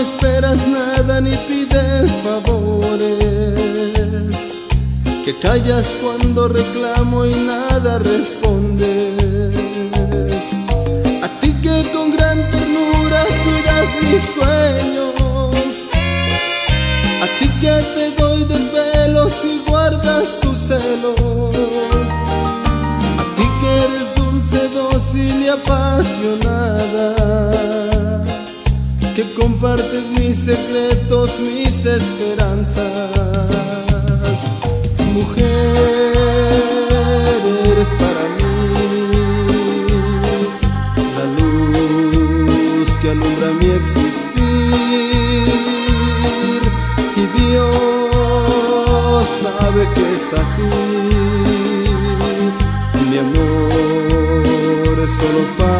no esperas nada ni pides favores. Que callas cuando reclamo y nada respondes. A ti que con gran ternura cuidas mis sueños. A ti que te doy desvelos y guardas tus celos. A ti que eres dulce, dócil y apasionado compartes mis secretos, mis esperanzas. Mujer eres para mí la luz que alumbra mi existir. Y Dios sabe que es así. Mi amor es solo para